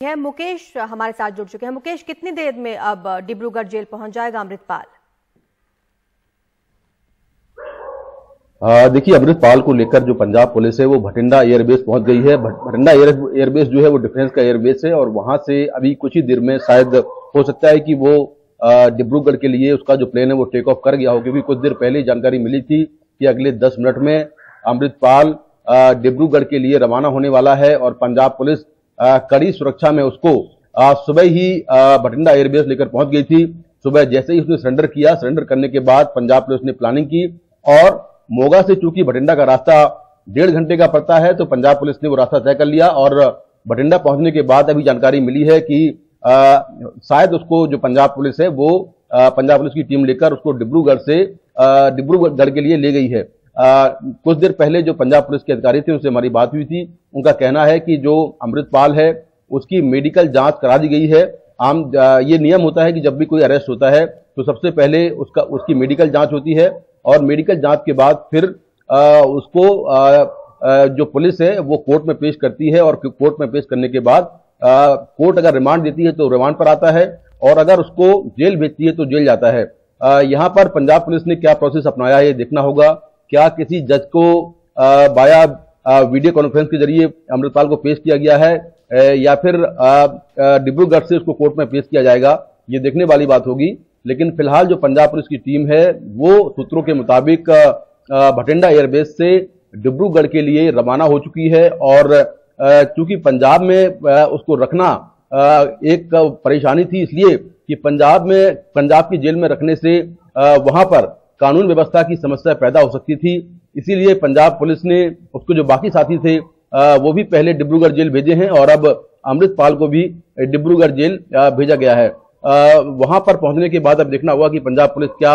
है। मुकेश हमारे साथ जुड़ चुके हैं। मुकेश, कितनी देर में अब डिब्रूगढ़ जेल पहुँच जाएगा अमृतपाल? देखिए, अमृतपाल को लेकर जो पंजाब पुलिस है, वो भटिंडा एयरबेस पहुँच गई है। भटिंडा एयरबेस जो है, वो डिफेंस का एयरबेस है और वहाँ से अभी कुछ ही देर में शायद हो सकता है कि वो डिब्रूगढ़ के लिए उसका जो प्लेन है, वो टेक ऑफ़ कर गया हो, क्योंकि कुछ देर पहले जानकारी मिली थी कि अगले दस मिनट में अमृतपाल डिब्रूगढ़ के लिए रवाना होने वाला है और पंजाब पुलिस कड़ी सुरक्षा में उसको सुबह ही बठिंडा एयरबेस लेकर पहुँच गई थी। सुबह जैसे ही उसने सरेंडर किया सरेंडर करने के बाद पंजाब पुलिस ने प्लानिंग की और मोगा से चूँकि बठिंडा का रास्ता डेढ़ घंटे का पड़ता है तो पंजाब पुलिस ने वो रास्ता तय कर लिया और बठिंडा पहुँचने के बाद अभी जानकारी मिली है कि शायद उसको जो पंजाब पुलिस है वो पंजाब पुलिस की टीम लेकर उसको डिब्रूगढ़ से डिब्रूगढ़ के लिए ले गई है। आ, कुछ देर पहले जो पंजाब पुलिस के अधिकारी थे उनसे हमारी बात हुई थी। उनका कहना है कि जो अमृतपाल है उसकी मेडिकल जाँच करा दी गई है। आम ये नियम होता है कि जब भी कोई अरेस्ट होता है तो सबसे पहले उसका उसकी मेडिकल जाँच होती है और मेडिकल जाँच के बाद फिर आ, उसको आ, जो पुलिस है वो कोर्ट में पेश करती है और कोर्ट में पेश करने के बाद कोर्ट अगर रिमांड देती है तो रिमांड पर आता है और अगर उसको जेल भेजती है तो जेल जाता है। यहाँ पर पंजाब पुलिस ने क्या प्रोसेस अपनाया है ये देखना होगा। क्या किसी जज को बाया वीडियो कॉन्फ्रेंस के ज़रिए अमृतपाल को पेश किया गया है या फिर डिब्रूगढ़ से उसको कोर्ट में पेश किया जाएगा, ये देखने वाली बात होगी। लेकिन फ़िलहाल जो पंजाब पुलिस की टीम है, वो सूत्रों के मुताबिक भटिंडा एयरबेस से डिब्रूगढ़ के लिए रवाना हो चुकी है और चूँकि पंजाब में उसको रखना एक परेशानी थी इसलिए कि पंजाब में, पंजाब की जेल में रखने से वहाँ पर कानून व्यवस्था की समस्या पैदा हो सकती थी। इसीलिए पंजाब पुलिस ने उसको जो बाकी साथी थे वो भी पहले डिब्रूगढ़ जेल भेजे हैं और अब अमृतपाल को भी डिब्रूगढ़ जेल भेजा गया है। वहाँ पर पहुँचने के बाद अब देखना हुआ कि पंजाब पुलिस क्या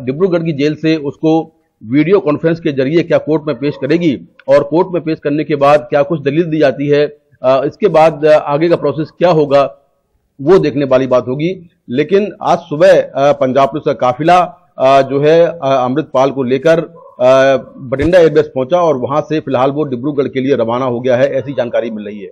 डिब्रूगढ़ की जेल से उसको वीडियो कॉन्फ्रेंस के ज़रिए क्या कोर्ट में पेश करेगी और कोर्ट में पेश करने के बाद क्या कुछ दलील दी जाती है इसके बाद आगे का प्रोसेस क्या होगा, वो देखने वाली बात होगी। लेकिन आज सुबह पंजाब पुलिस का काफिला जो है अमृतपाल को लेकर बठिंडा एयरबेस पहुँचा और वहाँ से फ़िलहाल वो डिब्रूगढ़ के लिए रवाना हो गया है, ऐसी जानकारी मिल रही है।